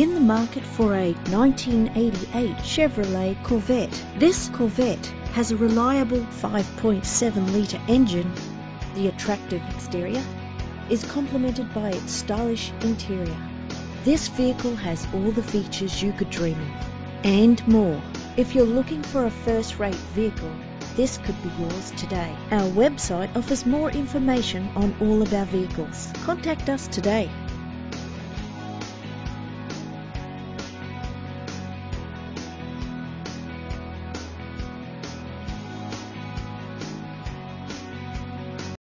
in the market for a 1988 Chevrolet Corvette. This Corvette has a reliable 5.7 litre engine. The attractive exterior is complemented by its stylish interior. This vehicle has all the features you could dream of and more. If you're looking for a first rate vehicle, this could be yours today. Our website offers more information on all of our vehicles. Contact us today.